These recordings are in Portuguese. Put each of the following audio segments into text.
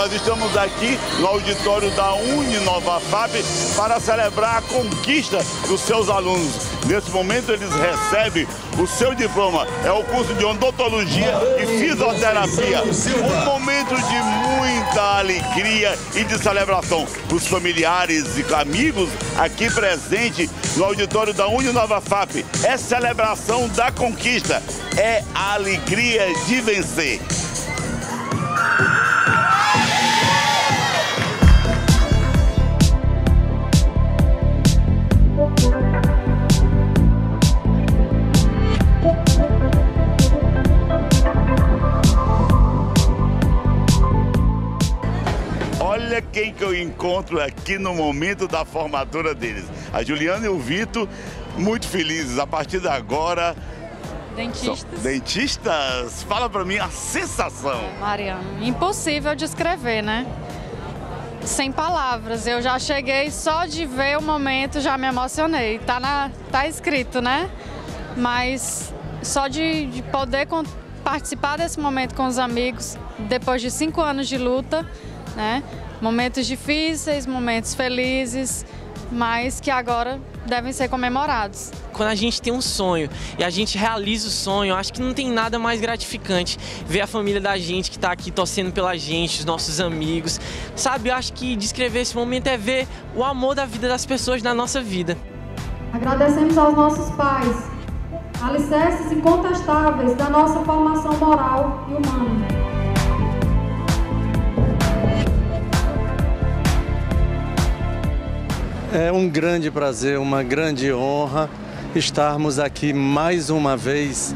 nós estamos aqui no auditório da Uninova FAP para celebrar a conquista dos seus alunos. Nesse momento eles recebem o seu diploma. É o curso de odontologia e fisioterapia. Um momento de muita alegria e de celebração. Os familiares e amigos aqui presentes no auditório da Uninova FAP. É celebração da conquista. É a alegria de vencer. Quem que eu encontro aqui no momento da formatura deles. A Juliana e o Vitor, muito felizes. A partir de agora, Dentistas. dentistas, fala pra mim a sensação. Mariana, impossível de escrever, né? Sem palavras. Eu já cheguei só de ver o momento, já me emocionei. Tá, na, tá escrito, né? Mas só de, de poder participar desse momento com os amigos, depois de cinco anos de luta, né? Momentos difíceis, momentos felizes, mas que agora devem ser comemorados. Quando a gente tem um sonho e a gente realiza o sonho, acho que não tem nada mais gratificante ver a família da gente que está aqui torcendo pela gente, os nossos amigos. Sabe, eu acho que descrever esse momento é ver o amor da vida das pessoas na nossa vida. Agradecemos aos nossos pais, alicerces incontestáveis da nossa formação moral e humana. É um grande prazer, uma grande honra estarmos aqui mais uma vez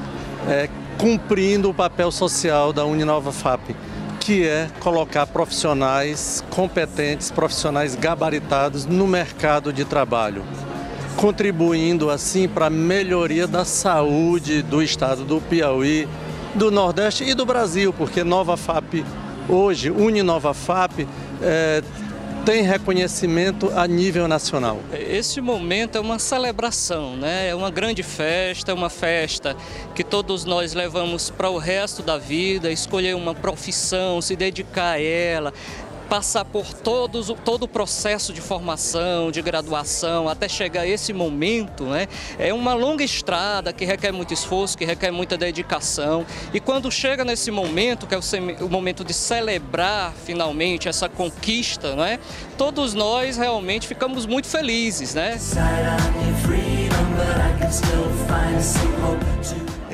é, cumprindo o papel social da Uninova FAP, que é colocar profissionais competentes, profissionais gabaritados no mercado de trabalho, contribuindo assim para a melhoria da saúde do estado do Piauí, do Nordeste e do Brasil, porque Nova FAP hoje, Uninova FAP, é, tem reconhecimento a nível nacional. Esse momento é uma celebração, né? É uma grande festa, é uma festa que todos nós levamos para o resto da vida, escolher uma profissão, se dedicar a ela, passar por todos, todo o processo de formação, de graduação, até chegar a esse momento, né? É uma longa estrada que requer muito esforço, que requer muita dedicação. E quando chega nesse momento, que é o, o momento de celebrar finalmente essa conquista, né? Todos nós realmente ficamos muito felizes, né?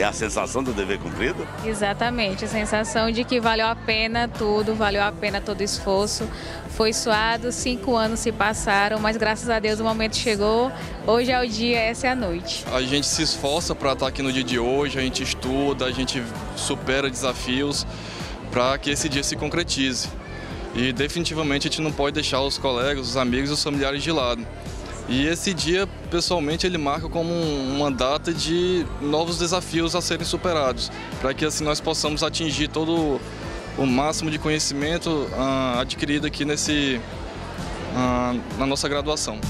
É a sensação do dever cumprido? Exatamente, a sensação de que valeu a pena tudo, valeu a pena todo o esforço. Foi suado, cinco anos se passaram, mas graças a Deus o momento chegou. Hoje é o dia, essa é a noite. A gente se esforça para estar aqui no dia de hoje, a gente estuda, a gente supera desafios para que esse dia se concretize. E definitivamente a gente não pode deixar os colegas, os amigos e os familiares de lado. E esse dia, pessoalmente, ele marca como um- uma data de novos desafios a serem superados, para que assim nós possamos atingir todo o máximo de conhecimento ah, adquirido aqui nesse, ah, na nossa graduação.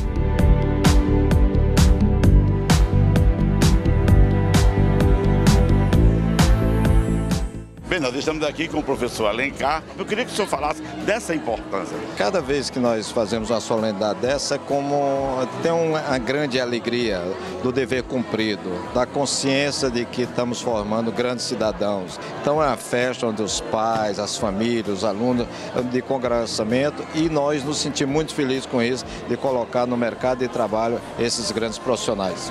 Nós estamos aqui com o professor Alencar. Eu queria que o senhor falasse dessa importância. Cada vez que nós fazemos uma solenidade dessa, como tem uma grande alegria do dever cumprido, da consciência de que estamos formando grandes cidadãos. Então é uma festa onde os pais, as famílias, os alunos de congraçamento e nós nos sentimos muito felizes com isso, de colocar no mercado de trabalho esses grandes profissionais.